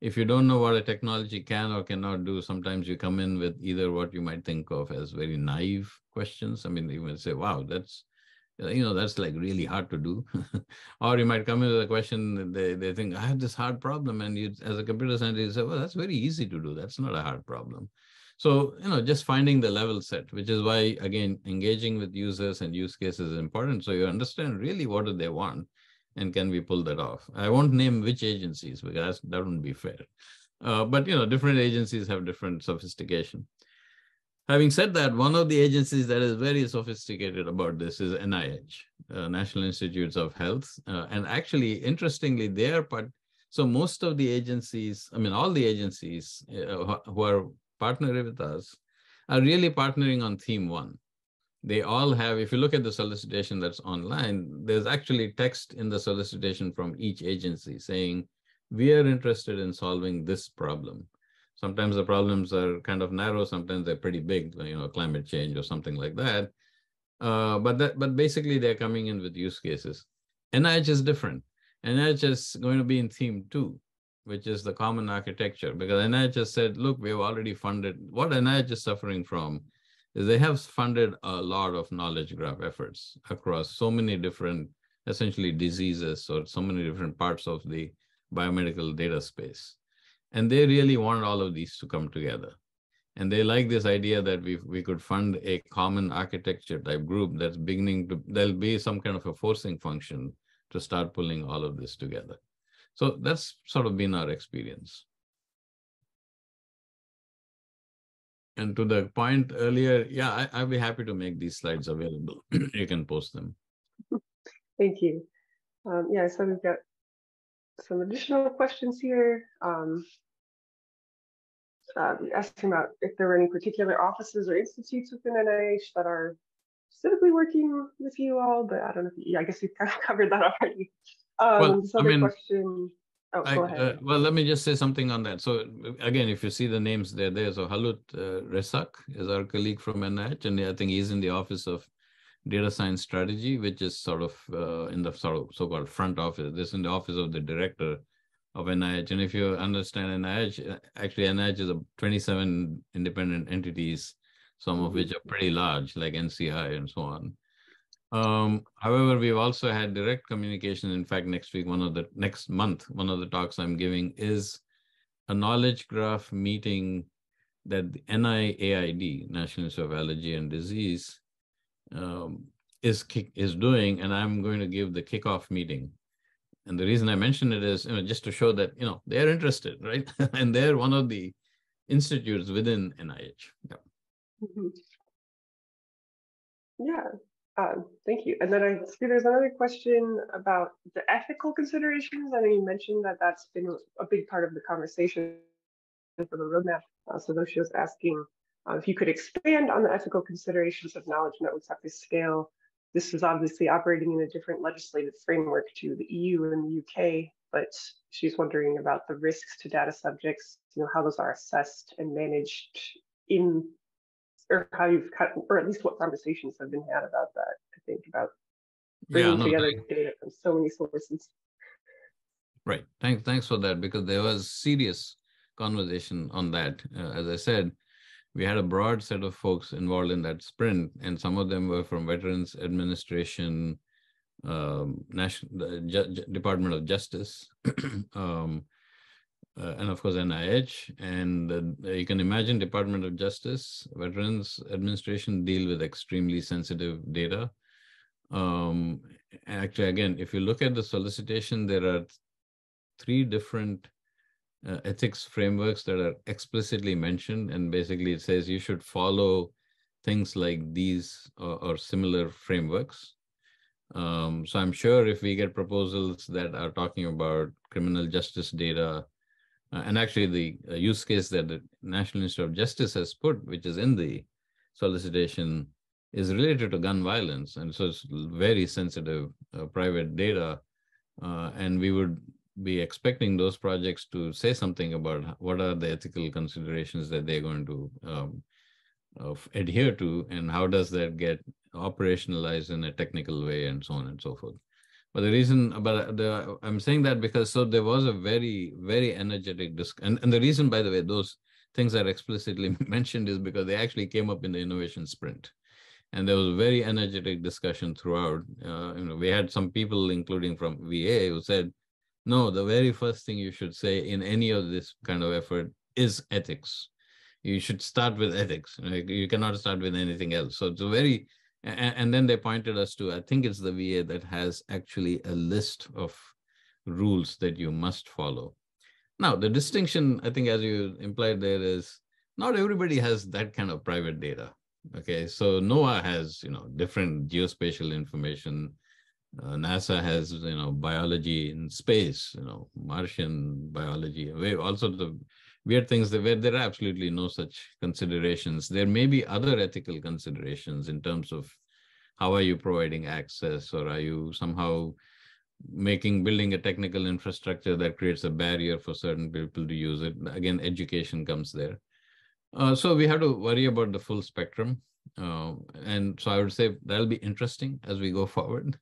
If you don't know what a technology can or cannot do, sometimes you come in with either what you might think of as very naive questions. I mean, you might say, "Wow, that's you know that's like really hard to do. Or you might come in with a question they, they think i have this hard problem and you as a computer scientist you say well that's very easy to do. That's not a hard problem. So you know just finding the level set which is why again engaging with users and use cases is important. So you understand really what do they want and can we pull that off i won't name which agencies because that wouldn't be fair uh, but you know different agencies have different sophistication Having said that, one of the agencies that is very sophisticated about this is NIH, uh, National Institutes of Health. Uh, and actually, interestingly, they are part. So most of the agencies, I mean, all the agencies uh, who are partnering with us are really partnering on theme one. They all have, if you look at the solicitation that's online, there's actually text in the solicitation from each agency saying, we are interested in solving this problem Sometimes the problems are kind of narrow, sometimes they're pretty big, you know, climate change or something like that. Uh, but that, but basically they're coming in with use cases. NIH is different. NIH is going to be in theme two, which is the common architecture, because NIH has said, look, we've already funded, what NIH is suffering from is they have funded a lot of knowledge graph efforts across so many different, essentially diseases or so many different parts of the biomedical data space. And they really want all of these to come together. And they like this idea that we, we could fund a common architecture type group that's beginning to, there'll be some kind of a forcing function to start pulling all of this together. So that's sort of been our experience. And to the point earlier, yeah, I, will be happy to make these slides available. you can post them. Thank you. Um, yeah, so we've got some additional questions here. Um, uh, asking about if there were any particular offices or institutes within NIH that are specifically working with you all, but I don't know if you, I guess you've kind of covered that already. Um, well, I mean, question. Oh, I, uh, well, let me just say something on that. So again, if you see the names there, there. So Haluk uh, Resat is our colleague from NIH, and I think he's in the office of data science strategy, which is sort of uh, in the sort of so-called front office. This is in the office of the director of NIH. And if you understand NIH, actually NIH is a 27 independent entities, some of which are pretty large, like NCI and so on. Um, however, we've also had direct communication. In fact, next week, one of the next month, one of the talks I'm giving is a knowledge graph meeting that the NIAID, National Institute of Allergy and Disease, um, is is doing, and I'm going to give the kickoff meeting. And the reason I mention it is, you know, just to show that you know they're interested, right? and they're one of the institutes within NIH. Yeah. Mm-hmm. Yeah. Um, thank you. And then I see there's another question about the ethical considerations. I know you mentioned that that's been a big part of the conversation for the roadmap. Uh, so she was asking uh, if you could expand on the ethical considerations of knowledge networks at this scale. This is obviously operating in a different legislative framework to the EU and the UK, but she's wondering about the risks to data subjects, you know, how those are assessed and managed in or how you've cut, or at least what conversations have been had about that. I think about bringing yeah, no, together thanks. data from so many sources. Right. Thanks. Thanks for that because there was serious conversation on that. Uh, as I said, we had a broad set of folks involved in that sprint, and some of them were from Veterans Administration, um, National Department of Justice, um, uh, and of course NIH. And uh, you can imagine Department of Justice, Veterans Administration deal with extremely sensitive data. Um, actually, again, if you look at the solicitation, there are three different uh, ethics frameworks that are explicitly mentioned. And basically it says you should follow things like these or, or similar frameworks. Um, so I'm sure if we get proposals that are talking about criminal justice data, uh, and actually the uh, use case that the National Institute of Justice has put, which is in the solicitation, is related to gun violence. And so it's very sensitive uh, private data. Uh, and we would be expecting those projects to say something about what are the ethical considerations that they're going to um, adhere to and how does that get operationalized in a technical way and so on and so forth. But the reason, but the, I'm saying that because so there was a very, very energetic disc, and, and the reason, by the way, those things are explicitly mentioned is because they actually came up in the innovation sprint, and there was a very energetic discussion throughout. Uh, you know, we had some people, including from VA, who said, no, the very first thing you should say in any of this kind of effort is ethics. You should start with ethics. You cannot start with anything else. So it's a very, and then they pointed us to, I think it's the VA that has actually a list of rules that you must follow. Now, the distinction, I think, as you implied there, is not everybody has that kind of private data. Okay, so NOAA has, you know, different geospatial information uh, NASA has, you know, biology in space, you know, Martian biology. Also, the weird things where there are absolutely no such considerations. There may be other ethical considerations in terms of how are you providing access, or are you somehow making building a technical infrastructure that creates a barrier for certain people to use it. Again, education comes there. Uh, so we have to worry about the full spectrum. Uh, and so I would say that'll be interesting as we go forward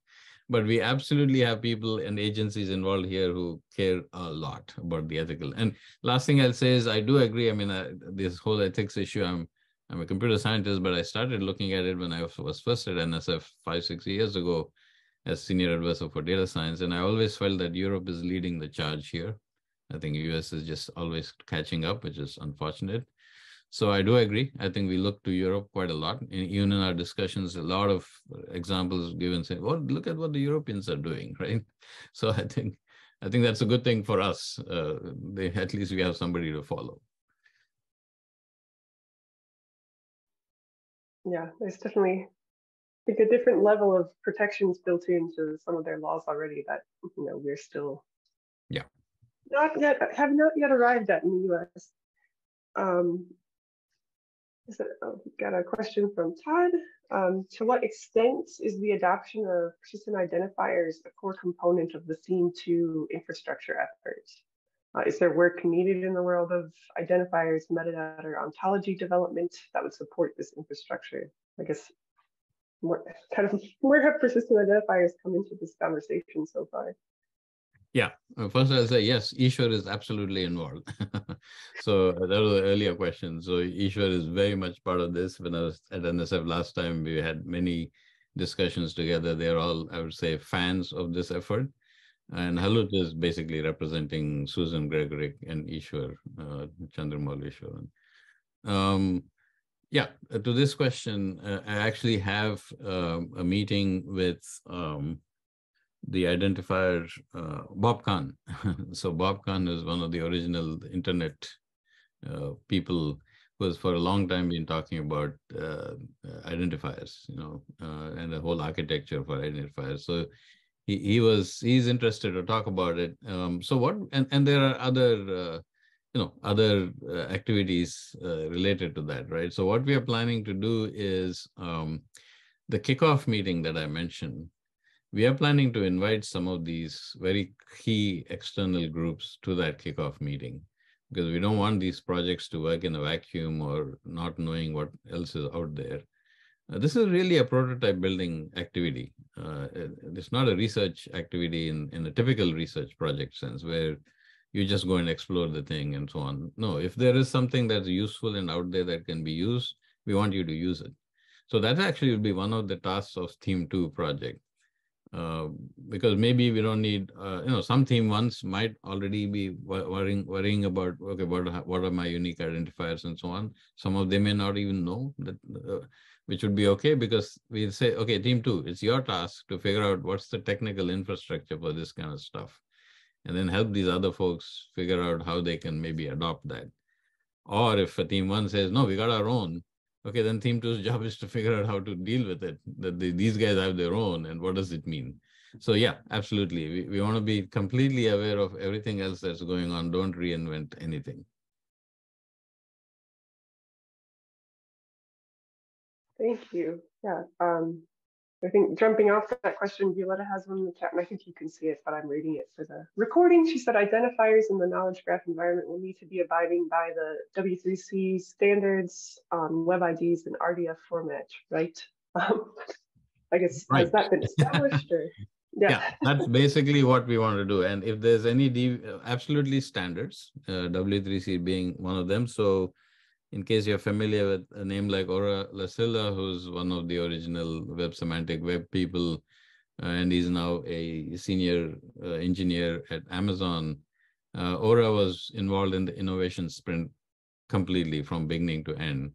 but we absolutely have people and agencies involved here who care a lot about the ethical. And last thing I'll say is I do agree. I mean, uh, this whole ethics issue. I'm I'm a computer scientist, but I started looking at it when I was first at NSF five six years ago as senior advisor for data science, and I always felt that Europe is leading the charge here. I think US is just always catching up, which is unfortunate. So I do agree. I think we look to Europe quite a lot. Even in our discussions, a lot of examples given say, well, look at what the Europeans are doing, right? So I think I think that's a good thing for us. Uh, they, at least we have somebody to follow. Yeah, there's definitely I think a different level of protections built into some of their laws already that you know we're still yeah not yet have not yet arrived at in the U.S. Um, is it, oh, got a question from Todd. Um, to what extent is the adoption of persistent identifiers a core component of the Theme 2 infrastructure effort? Uh, is there work needed in the world of identifiers, metadata, or ontology development that would support this infrastructure? I guess kind of where have persistent identifiers come into this conversation so far? Yeah, uh, first I'll say yes, Ishwar is absolutely involved. so that was the earlier question. So Ishwar is very much part of this. When I was at NSF last time, we had many discussions together. They're all, I would say, fans of this effort. And Haluk is basically representing Susan Gregurick and Ishwar, uh, Chandramouliswaran. Um, yeah, to this question, uh, I actually have uh, a meeting with um, the identifier uh, Bob Kahn. so Bob Kahn is one of the original internet uh, people who has for a long time been talking about uh, identifiers, you know, and the whole architecture for identifiers. So he, he was he's interested to talk about it. Um, so what and and there are other uh, you know other uh, activities uh, related to that, right? So what we are planning to do is um, the kickoff meeting that I mentioned. We are planning to invite some of these very key external groups to that kickoff meeting because we don't want these projects to work in a vacuum or not knowing what else is out there. Uh, this is really a prototype building activity. Uh, it's not a research activity in, in a typical research project sense where you just go and explore the thing and so on. No, if there is something that's useful and out there that can be used, we want you to use it. So that actually would be one of the tasks of Theme 2 project. Uh, because maybe we don't need, uh, you know, some theme ones might already be worrying worrying about, okay, what, what are my unique identifiers and so on. Some of them may not even know that uh, which would be okay because we'll say, okay, team 2, it's your task to figure out what's the technical infrastructure for this kind of stuff. And then help these other folks figure out how they can maybe adopt that. Or if a team 1 says, no, we got our own, okay, then Theme 2's job is to figure out how to deal with it, that these guys have their own and what does it mean? So yeah, absolutely. We, we want to be completely aware of everything else that's going on. Don't reinvent anything. Thank you. Yeah. Um, I think jumping off that question, Violetta has one in the chat, and I think you can see it, but I'm reading it for the recording. She said identifiers in the knowledge graph environment will need to be abiding by the W3C standards on web IDs and RDF format, right? Um, I guess right. has that been established? Or? Yeah. yeah. that's basically what we want to do. And if there's any absolutely standards, uh, W3C being one of them. So in case you're familiar with a name like Ora Lassila, who's one of the original web semantic web people, uh, and he's now a senior uh, engineer at Amazon. Uh, Ora was involved in the innovation sprint completely from beginning to end.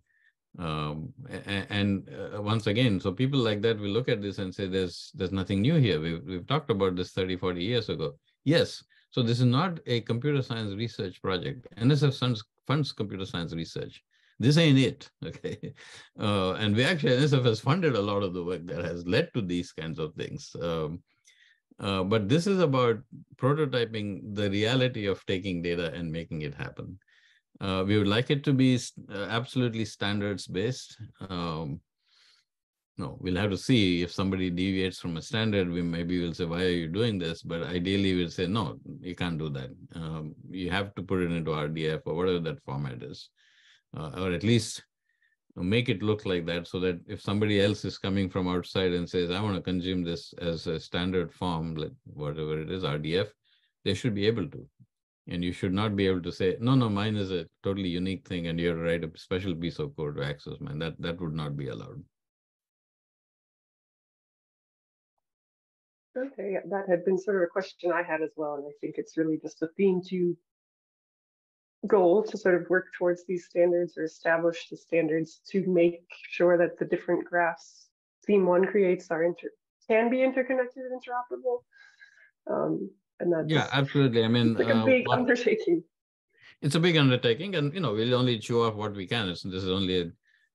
Um, and, and uh, once again, so people like that will look at this and say, there's, there's nothing new here. We've, we've talked about this 30, 40 years ago. Yes. So this is not a computer science research project. NSF funds computer science research. This ain't it, okay? Uh, and we actually, NSF has funded a lot of the work that has led to these kinds of things. Um, uh, but this is about prototyping the reality of taking data and making it happen. Uh, we would like it to be uh, absolutely standards based. Um, no, we'll have to see if somebody deviates from a standard. We maybe will say, "Why are you doing this?" But ideally, we'll say, "No, you can't do that. Um, you have to put it into RDF or whatever that format is, uh, or at least make it look like that, so that if somebody else is coming from outside and says, "I want to consume this as a standard form, like whatever it is, RDF," they should be able to. And you should not be able to say, "No, no, mine is a totally unique thing, and you have to write a special piece of code to access mine." That that would not be allowed. Okay, that had been sort of a question I had as well, and I think it's really just a theme two goal to sort of work towards these standards or establish the standards to make sure that the different graphs theme one creates are inter can be interconnected and interoperable. Um, and that's yeah, absolutely. I mean, like a uh, big what- undertaking. it's a big undertaking and you know we'll only show off what we can it's, this is only a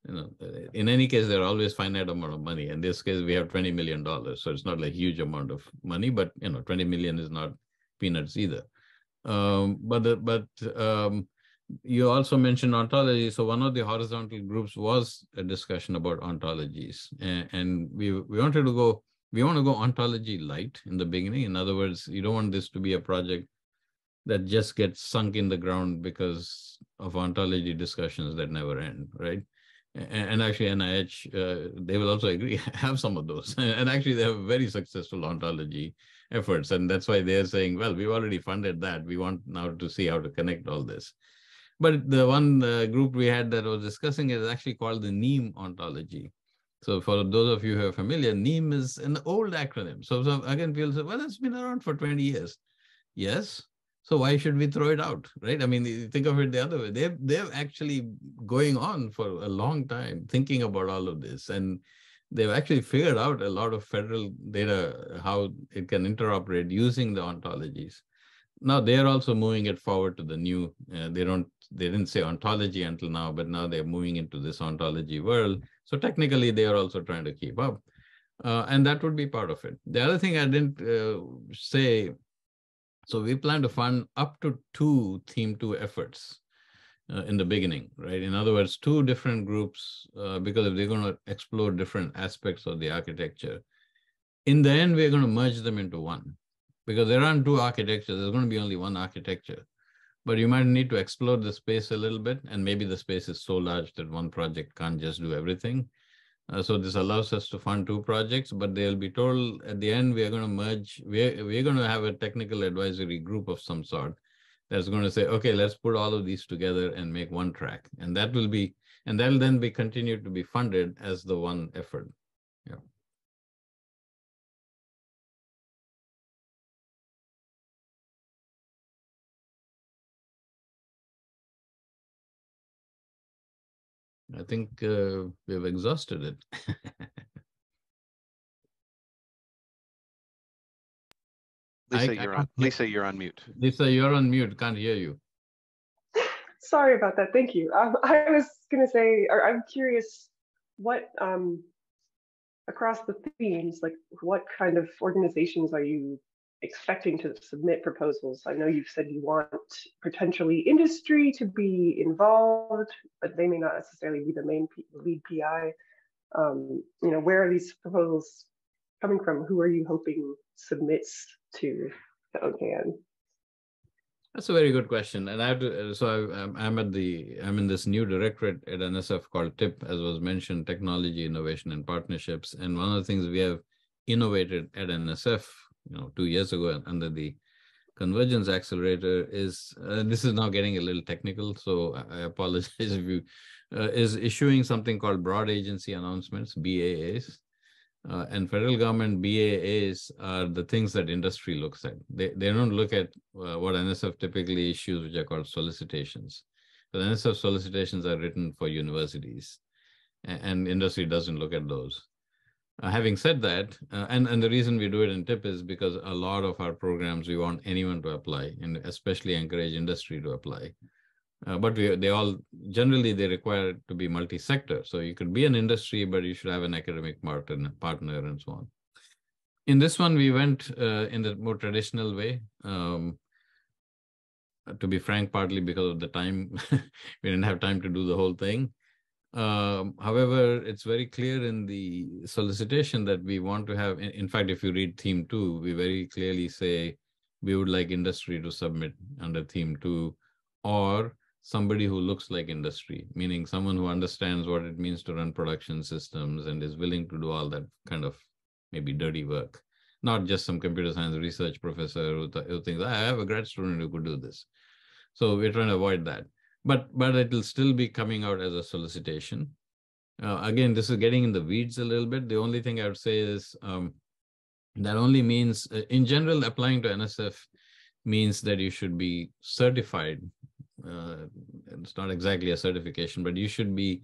you know in any case there are always finite amount of money. In this case we have 20 million dollars so it's not a huge amount of money but you know 20 million is not peanuts either. Um but but um you also mentioned ontology. So one of the horizontal groups was a discussion about ontologies and, and we we wanted to go we want to go ontology light in the beginning. In other words you don't want this to be a project that just gets sunk in the ground because of ontology discussions that never end, right? And, actually, NIH, uh, they will also agree, have some of those. And actually, they have very successful ontology efforts. And that's why they're saying, well, we've already funded that. We want now to see how to connect all this. But the one uh, group we had that was discussing is actually called the NIEM ontology. So for those of you who are familiar, NIEM is an old acronym. So, so again, people say, well, it's been around for 20 years. Yes, so why should we throw it out, right? I mean, think of it the other way. They've they've actually going on for a long time thinking about all of this, and they've actually figured out a lot of federal data how it can interoperate using the ontologies. Now they are also moving it forward to the new. Uh, they don't they didn't say ontology until now, but now they're moving into this ontology world. So technically, they are also trying to keep up, uh, and that would be part of it. The other thing I didn't uh, say so we plan to fund up to two theme two efforts uh, in the beginning, right? In other words, two different groups, uh, because if they're going to explore different aspects of the architecture, in the end, we're going to merge them into one because there aren't two architectures. There's going to be only one architecture. But you might need to explore the space a little bit, and maybe the space is so large that one project can't just do everything. Uh, so this allows us to fund two projects, but they'll be told at the end we are going to merge. We're we're going to have a technical advisory group of some sort that's going to say, okay, let's put all of these together and make one track, and that will be and that'll then be continued to be funded as the one effort. I think uh, we've exhausted it. Lisa, I you're on. hear- Lisa, you're on mute. Lisa, you're on mute. Can't hear you. Sorry about that. Thank you. Um, I was going to say, or I'm curious, what um, across the themes, like what kind of organizations are you expecting to submit proposals? I know you've said you want potentially industry to be involved, but they may not necessarily be the main P- lead PI. Um, you know, where are these proposals coming from? Who are you hoping submits to the OKN? That's a very good question, and I have to. So I, I'm at the. I'm in this new directorate at NSF called TIP, as was mentioned, Technology Innovation and Partnerships. And one of the things we have innovated at NSF, you know, two years ago under the Convergence Accelerator is. Uh, this is now getting a little technical, so I apologize if you. Uh, is issuing something called Broad Agency Announcements (BAAs). Uh, and federal government BAAs are the things that industry looks at. They, they don't look at uh, what NSF typically issues, which are called solicitations. The NSF solicitations are written for universities, and, and industry doesn't look at those. Uh, having said that, uh, and, and the reason we do it in TIP is because a lot of our programs, we want anyone to apply, and especially encourage industry to apply. Uh, but we, they all generally they require to be multi-sector. So you could be an industry, but you should have an academic partner, partner and so on. In this one, we went uh, in the more traditional way. Um, to be frank, partly because of the time, we didn't have time to do the whole thing. Um, however, it's very clear in the solicitation that we want to have. In, in fact, if you read theme two, we very clearly say we would like industry to submit under theme two, or somebody who looks like industry, meaning someone who understands what it means to run production systems and is willing to do all that kind of maybe dirty work, not just some computer science research professor who, th- who thinks, I have a grad student who could do this. So we're trying to avoid that. But but it will still be coming out as a solicitation. Uh, again, this is getting in the weeds a little bit. The only thing I would say is um, that only means, uh, in general, applying to NSF means that you should be certified uh, it's not exactly a certification, but you should be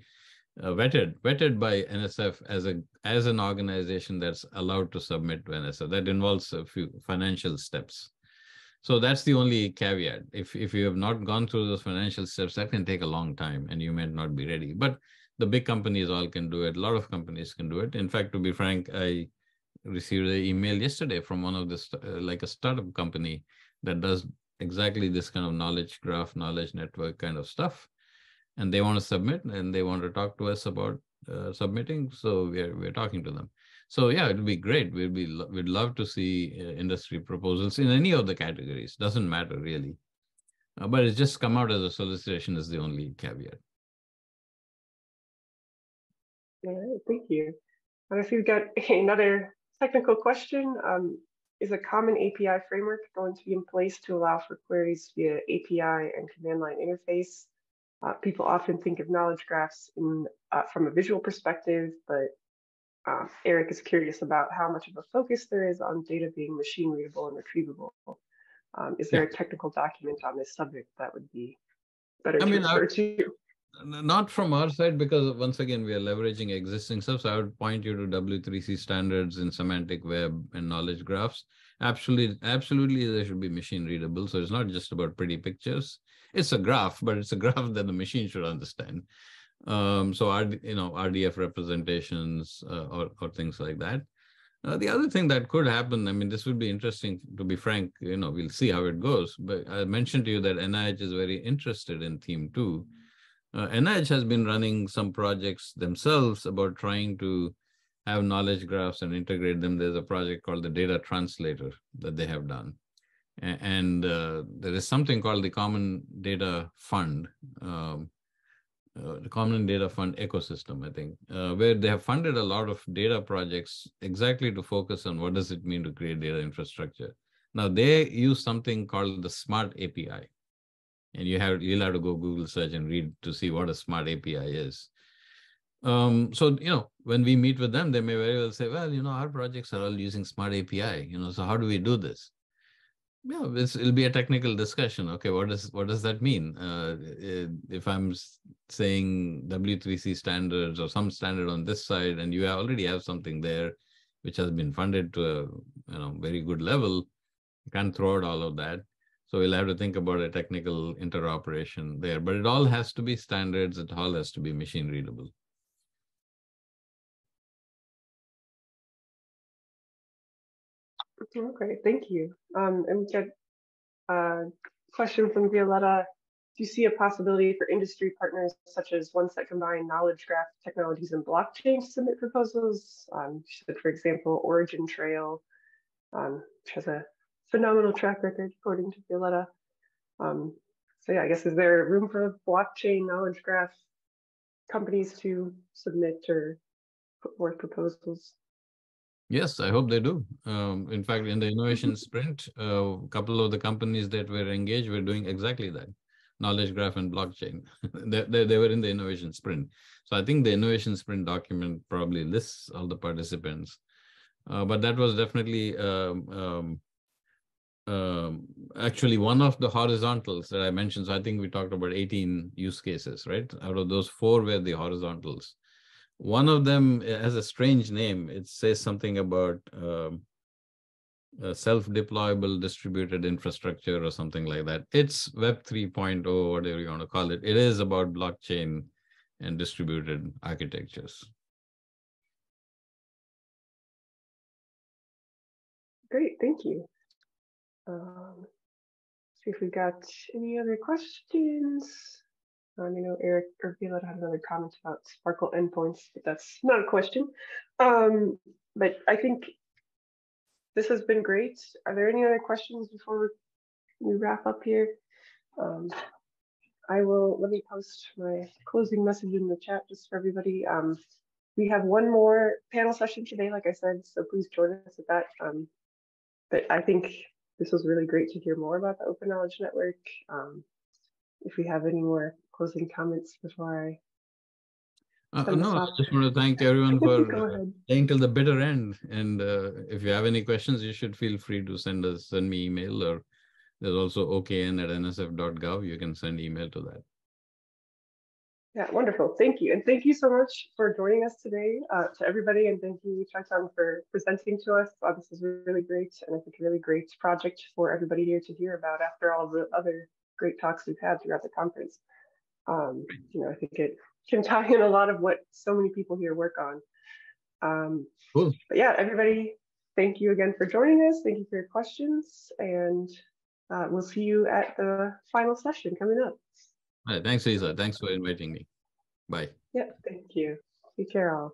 uh, vetted vetted by NSF as a as an organization that's allowed to submit to NSF. That involves a few financial steps. So that's the only caveat. If if you have not gone through those financial steps, that can take a long time, and you might not be ready. But the big companies all can do it. A lot of companies can do it. In fact, to be frank, I received an email yesterday from one of the uh, like a startup company that does exactly this kind of knowledge graph, knowledge network kind of stuff. And they want to submit and they want to talk to us about uh, submitting. So we're, we're talking to them. So yeah, it'd be great. We'd be we'd love to see uh, industry proposals in any of the categories. Doesn't matter really, uh, but it's just come out as a solicitation is the only caveat. Thank you. And if you've got another technical question, um, is a common API framework going to be in place to allow for queries via API and command line interface? Uh, people often think of knowledge graphs in, uh, from a visual perspective, but uh, Eric is curious about how much of a focus there is on data being machine readable and retrievable. Um, is there yeah. a technical document on this subject that would be better I to mean, refer I, to? not from our side because once again we are leveraging existing stuff so i would point you to w3c standards in semantic web and knowledge graphs absolutely absolutely they should be machine readable so it's not just about pretty pictures it's a graph but it's a graph that the machine should understand um, so our you know rdf representations uh, or, or things like that uh, the other thing that could happen, I mean, this would be interesting to be frank, you know, we'll see how it goes. But I mentioned to you that NIH is very interested in theme two. Uh, NIH has been running some projects themselves about trying to have knowledge graphs and integrate them. There's a project called the Data Translator that they have done. And uh, there is something called the Common Data Fund, um, uh, the Common Data Fund ecosystem, I think, uh, where they have funded a lot of data projects exactly to focus on what does it mean to create data infrastructure. Now they use something called the Smart API and you have you'll have to go Google search and read to see what a smart API is. Um, so you know, when we meet with them, they may very well say, "Well, you know, our projects are all using smart API. You know, so how do we do this?" Yeah, it'll be a technical discussion. Okay, what does what does that mean? Uh, if I'm saying W3C standards or some standard on this side, and you already have something there, which has been funded to a you know very good level, you can't throw out all of that. So we'll have to think about a technical interoperation there, but it all has to be standards. It all has to be machine readable. Okay, thank you. Um, and we get a question from Violetta. Do you see a possibility for industry partners such as ones that combine knowledge graph technologies and blockchain to submit proposals? Um, for example, OriginTrail, um, which has a phenomenal track record, according to Violetta. Um, so yeah, I guess is there room for blockchain knowledge graph companies to submit or put forth proposals? Yes, I hope they do. Um, in fact, in the innovation sprint, uh, a couple of the companies that were engaged were doing exactly that knowledge graph and blockchain. they, they, they, were in the innovation sprint. So I think the innovation sprint document probably lists all the participants. Uh, but that was definitely um, um, um, actually one of the horizontals that I mentioned. So I think we talked about 18 use cases, right? Out of those, four were the horizontals. One of them has a strange name. It says something about um, self-deployable distributed infrastructure or something like that. It's Web 3.0, whatever you want to call it. It is about blockchain and distributed architectures. Great, thank you. Um, see if we got any other questions. Um, you know, Eric or Violetta had another comment about SPARQL endpoints, but that's not a question. Um, but I think this has been great. Are there any other questions before we wrap up here? Um, I will, let me post my closing message in the chat just for everybody. Um, we have one more panel session today, like I said, so please join us at that. Um, but I think this was really great to hear more about the Open Knowledge Network. Um, if we have any more closing comments before I uh, no, I just want to thank everyone for staying till the bitter end. And uh, if you have any questions, you should feel free to send us send me email or There's also okn at nsf.gov. You can send email to that. Yeah, wonderful. Thank you. And thank you so much for joining us today uh, to everybody. And thank you, Chaitan, for presenting to us. Uh, this is really great. And I think a really great project for everybody here to hear about after all the other great talks we've had throughout the conference. Um, you know, I think it can tie in a lot of what so many people here work on. Um, cool. But yeah, everybody, thank you again for joining us. Thank you for your questions. And uh, we'll see you at the final session coming up. All right. Thanks, Lisa. Thanks for inviting me. Bye. Yeah, thank you. Take care all.